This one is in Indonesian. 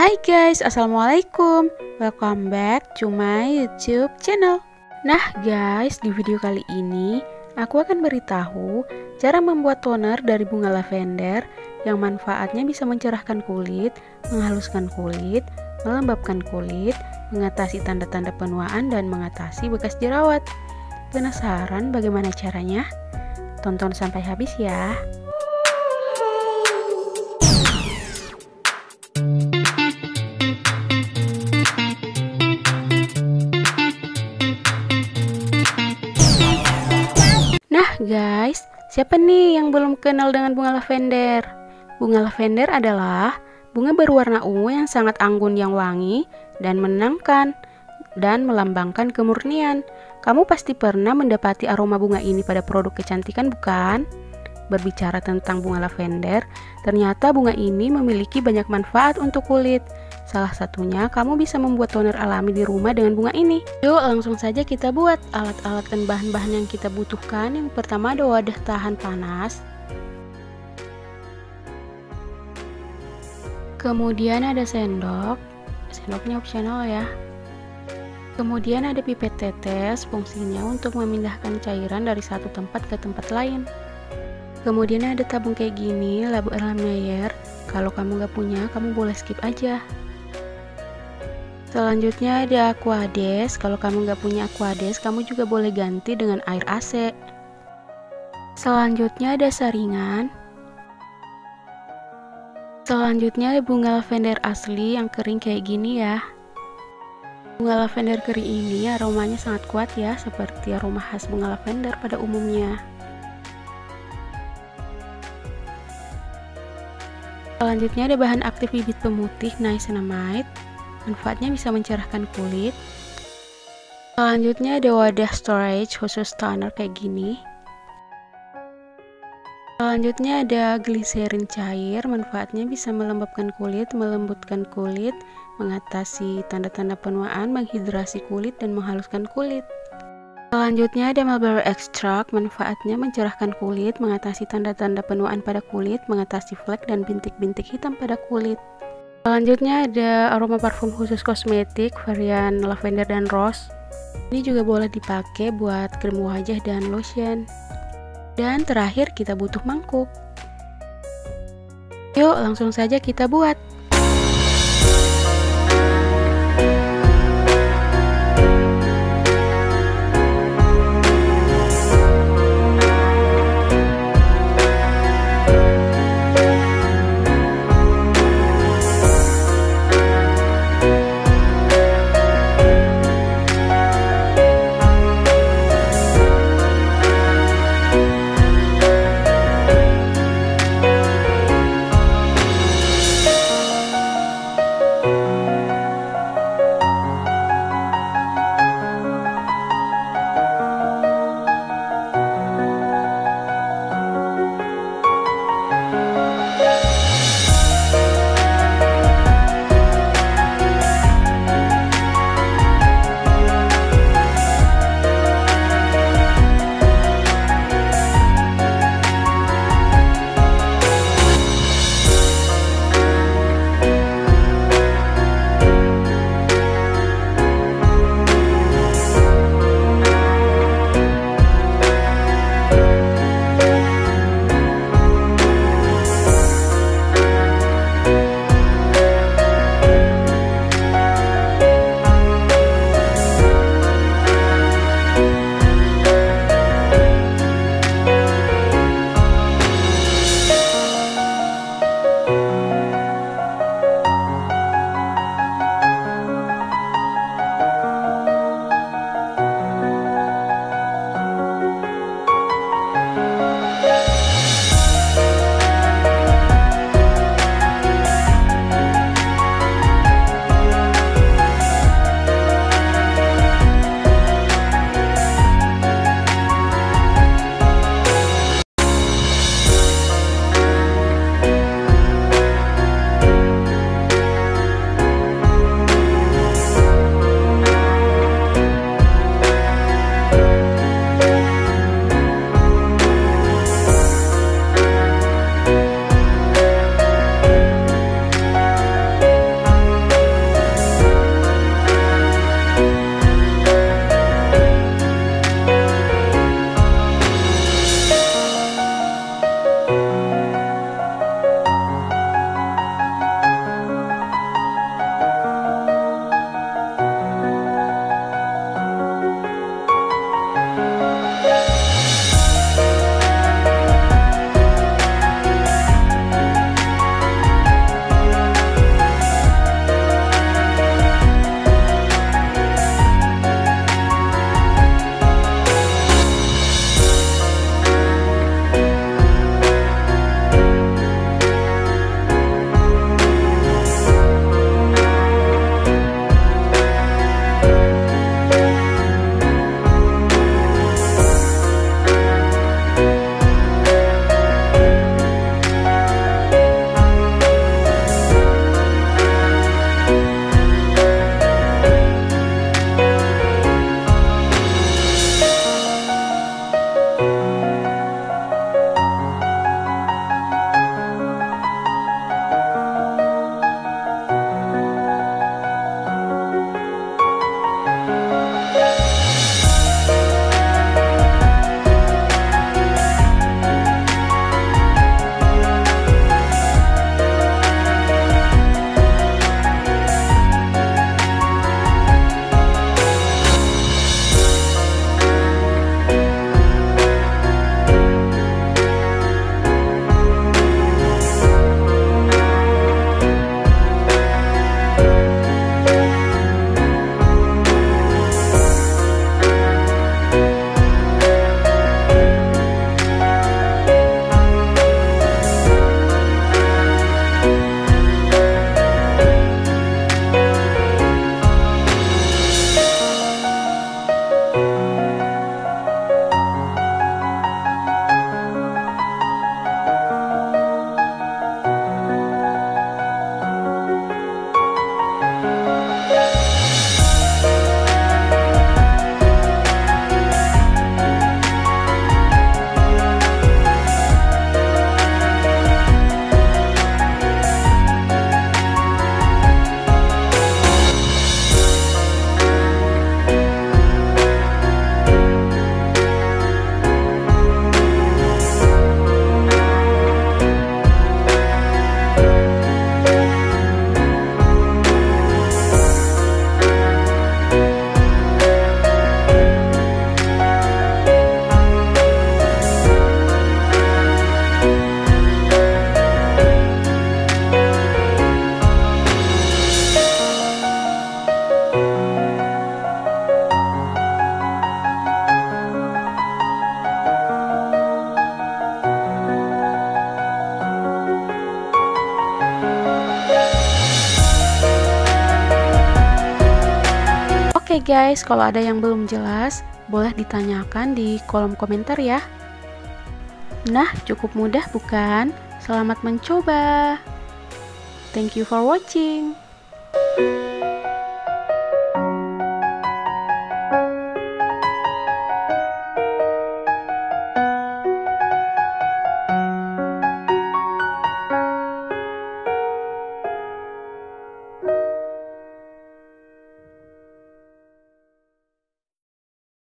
Hai guys, Assalamualaikum. Welcome back to my youtube channel. Nah guys, di video kali ini Aku akan beritahu cara membuat toner dari bunga lavender Yang manfaatnya bisa mencerahkan kulit, menghaluskan kulit, melembabkan kulit Mengatasi tanda-tanda penuaan dan mengatasi bekas jerawat. Penasaran bagaimana caranya? Tonton sampai habis ya guys, siapa nih yang belum kenal dengan bunga lavender? Bunga lavender adalah bunga berwarna ungu yang sangat anggun yang wangi dan menenangkan dan melambangkan kemurnian. Kamu pasti pernah mendapati aroma bunga ini pada produk kecantikan bukan? Berbicara tentang bunga lavender, ternyata bunga ini memiliki banyak manfaat untuk kulit. Salah satunya, kamu bisa membuat toner alami di rumah dengan bunga ini. Yuk, langsung saja kita buat alat-alat dan bahan-bahan yang kita butuhkan. Yang pertama ada wadah tahan panas. Kemudian ada sendok. Sendoknya opsional ya. Kemudian ada pipet tetes, fungsinya untuk memindahkan cairan dari satu tempat ke tempat lain. Kemudian ada tabung kayak gini, labu Erlenmeyer. Kalau kamu gak punya, kamu boleh skip aja. Selanjutnya ada aquades. Kalau kamu nggak punya aquades, kamu juga boleh ganti dengan air AC. Selanjutnya ada saringan. Selanjutnya ada bunga lavender asli yang kering kayak gini ya. Bunga lavender kering ini aromanya sangat kuat ya, seperti aroma khas bunga lavender pada umumnya. Selanjutnya ada bahan aktif bibit pemutih niacinamide. Manfaatnya bisa mencerahkan kulit. Selanjutnya ada wadah storage khusus toner kayak gini. Selanjutnya ada gliserin cair, manfaatnya bisa melembabkan kulit, melembutkan kulit, mengatasi tanda-tanda penuaan, menghidrasi kulit, dan menghaluskan kulit. Selanjutnya ada mulberry extract, manfaatnya mencerahkan kulit, mengatasi tanda-tanda penuaan pada kulit, mengatasi flek dan bintik-bintik hitam pada kulit. Selanjutnya ada aroma parfum khusus kosmetik varian lavender dan rose. Ini juga boleh dipakai buat krim wajah dan lotion. Dan terakhir kita butuh mangkuk. Yuk langsung saja kita buat. Oke guys, kalau ada yang belum jelas, boleh ditanyakan di kolom komentar ya. Nah, cukup mudah bukan? Selamat mencoba. Thank you for watching.